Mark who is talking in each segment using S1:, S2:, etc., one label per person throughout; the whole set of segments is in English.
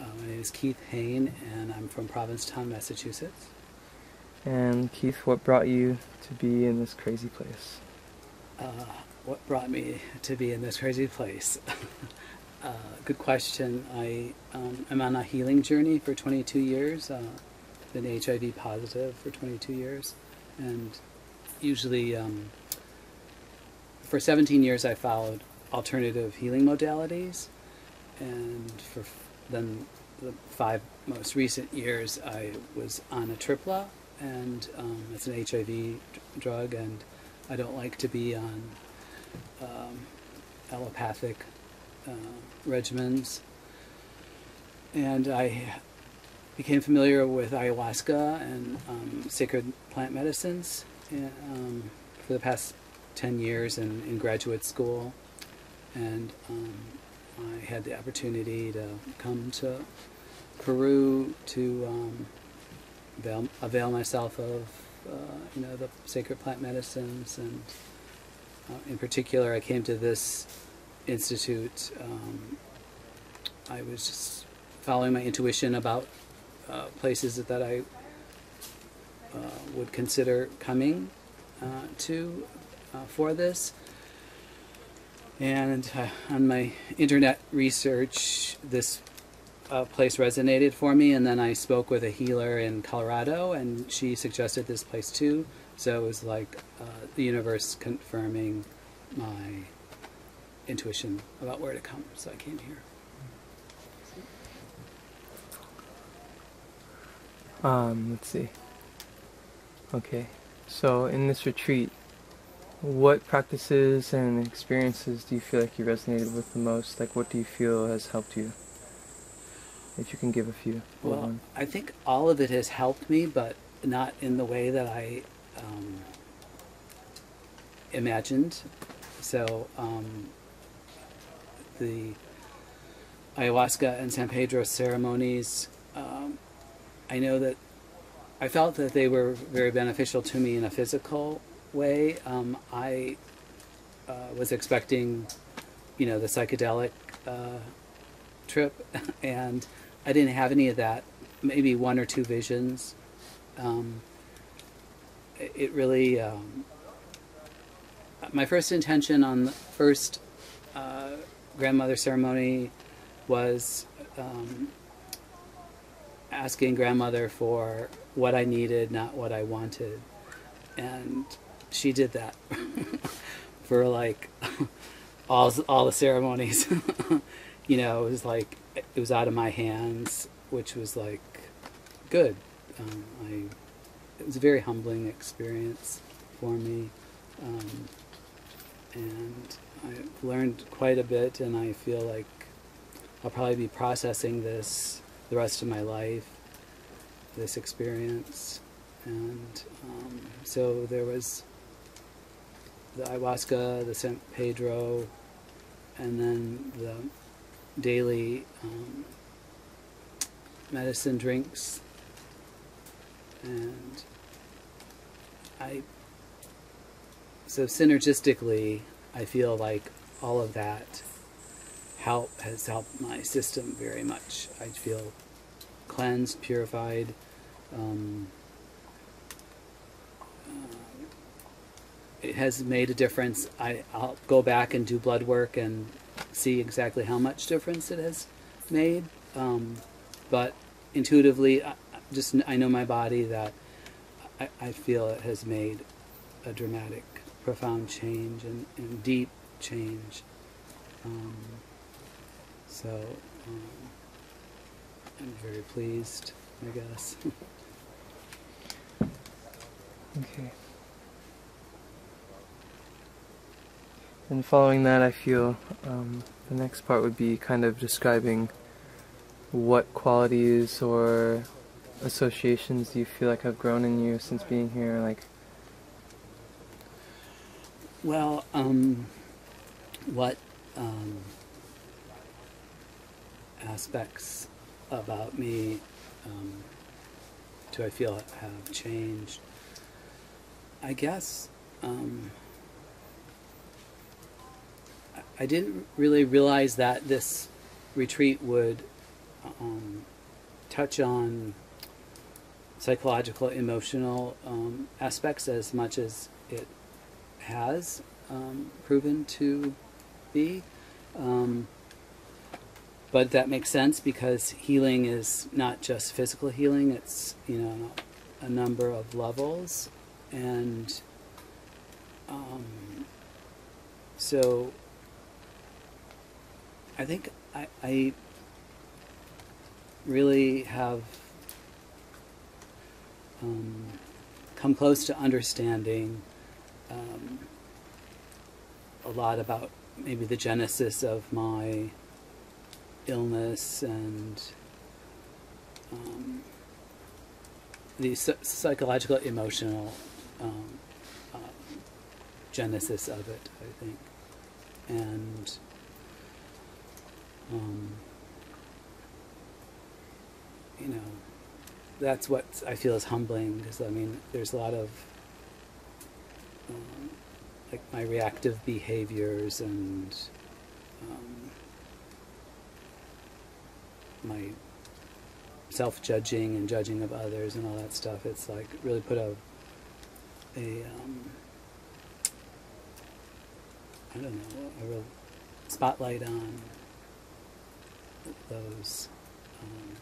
S1: Uh, my name is Keith Hain, and I'm from Provincetown, Massachusetts.
S2: And Keith, what brought you to be in this crazy place?
S1: Uh, what brought me to be in this crazy place? uh, good question. I um, I'm on a healing journey for 22 years. Uh, been HIV positive for 22 years, and usually um, for 17 years I followed alternative healing modalities, and for then the five most recent years I was on Atripla, and um, it's an HIV drug, and I don't like to be on um, allopathic uh, regimens. And I became familiar with ayahuasca and um, sacred plant medicines and, um, for the past 10 years in, in graduate school. And um, I had the opportunity to come to Peru to um, avail, avail myself of uh, you know the sacred plant medicines and uh, in particular I came to this institute um, I was just following my intuition about uh, places that I uh, would consider coming uh, to uh, for this and uh, on my internet research this uh, place resonated for me, and then I spoke with a healer in Colorado, and she suggested this place too. So it was like uh, the universe confirming my intuition about where to come. So I came here.
S2: Um, let's see. Okay, so in this retreat, what practices and experiences do you feel like you resonated with the most? Like, what do you feel has helped you? If you can give a few.
S1: Well,
S2: one.
S1: I think all of it has helped me, but not in the way that I um, imagined. So um, the ayahuasca and San Pedro ceremonies, um, I know that I felt that they were very beneficial to me in a physical way. Um, I uh, was expecting, you know, the psychedelic uh, trip, and I didn't have any of that. Maybe one or two visions. Um, it, really. Um, my first intention on the first uh, grandmother ceremony was um, asking grandmother for what I needed, not what I wanted, and she did that for like all all the ceremonies. you know, it was like it was out of my hands, which was like good. Um, I it was a very humbling experience for me, um, and I learned quite a bit, and I feel like I'll probably be processing this the rest of my life, this experience, and um, so there was the ayahuasca, the San Pedro, and then the daily um, medicine drinks, and I. So synergistically, I feel like all of that help has helped my system very much. I feel cleansed, purified. Um, it has made a difference. I, I'll go back and do blood work and see exactly how much difference it has made. Um, but intuitively, I, just I know my body that I, I feel it has made a dramatic, profound change and, and deep change. Um, so um, I'm very pleased, I guess.
S2: Okay. And following that, I feel um, the next part would be kind of describing what qualities or associations do you feel like have grown in you since being here? Like,
S1: Well, um, what um, aspects about me um, do I feel have changed? I guess um, I- didn't really realize that this retreat would um, touch on psychological, emotional um, aspects as much as it has um, proven to be. Um, but that makes sense because healing is not just physical healing; it's you know a number of levels, and um, so I think I, I really have um, come close to understanding um, a lot about maybe the genesis of my illness and um, the psychological, emotional um, um, genesis of it, I think. And um, you know, that's what I feel is humbling because I mean, there's a lot of um, like my reactive behaviors and um, my self-judging and judging of others and all that stuff. It's like really put a a um, I don't know a real spotlight on those um,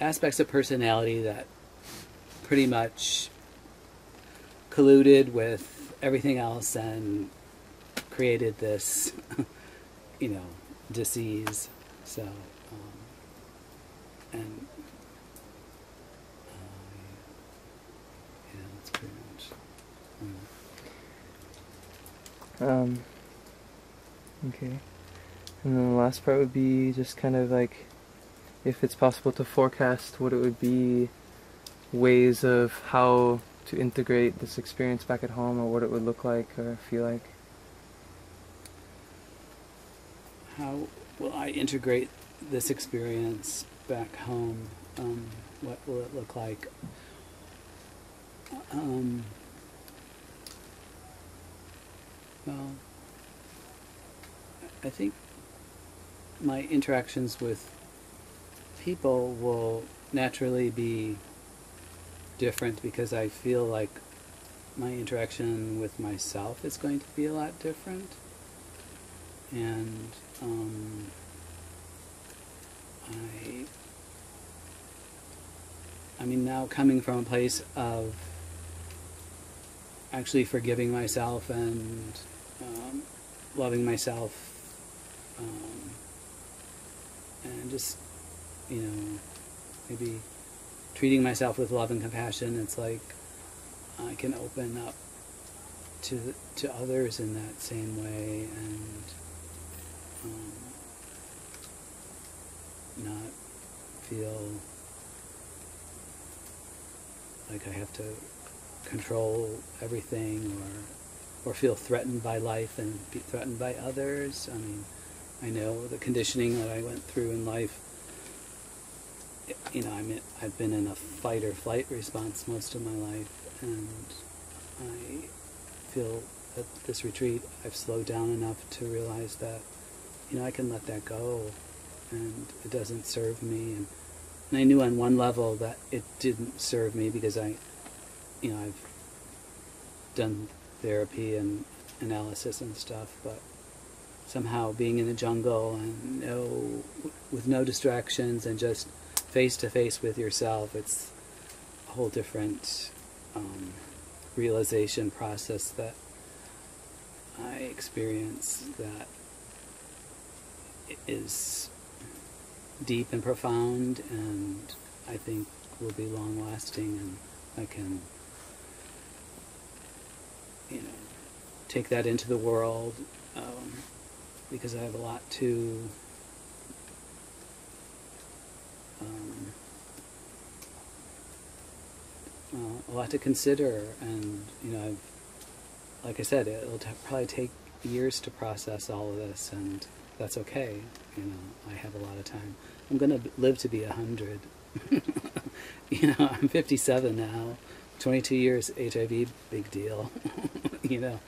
S1: aspects of personality that pretty much colluded with everything else and created this, you know, disease. So, um, and uh, yeah, that's pretty much.
S2: Um, okay. And then the last part would be just kind of like if it's possible to forecast what it would be, ways of how to integrate this experience back at home or what it would look like or feel like.
S1: How will I integrate this experience back home? Um, what will it look like? Um, well, I think my interactions with people will naturally be different because I feel like my interaction with myself is going to be a lot different. And um, I, I mean, now coming from a place of actually forgiving myself and um, loving myself, um, and just you know, maybe treating myself with love and compassion. It's like I can open up to to others in that same way and um, not feel like I have to control everything or or feel threatened by life and be threatened by others. I mean, I know the conditioning that I went through in life. You know, I'm I've been in a fight or flight response most of my life, and I feel at this retreat I've slowed down enough to realize that you know I can let that go, and it doesn't serve me. And, and I knew on one level that it didn't serve me because I, you know, I've done therapy and analysis and stuff, but somehow being in the jungle and no with no distractions and just face to face with yourself it's a whole different um, realization process that I experience that is deep and profound and I think will be long lasting and I can you know take that into the world um, because I have a lot to um, uh, a lot to consider, and you know, I've, like I said, it'll probably take years to process all of this, and that's okay. You know, I have a lot of time. I'm going to live to be a hundred. you know, I'm 57 now. 22 years HIV, big deal. you know,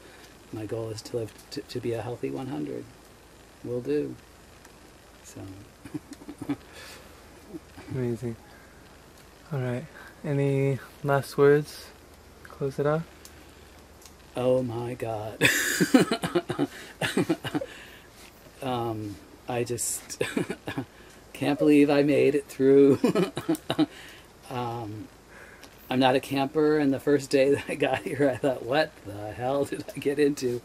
S1: my goal is to live to, to be a healthy 100 will do. So.
S2: Amazing. All right. Any last words? Close it off.
S1: Oh my God. um, I just can't believe I made it through. um, I'm not a camper, and the first day that I got here, I thought, what the hell did I get into?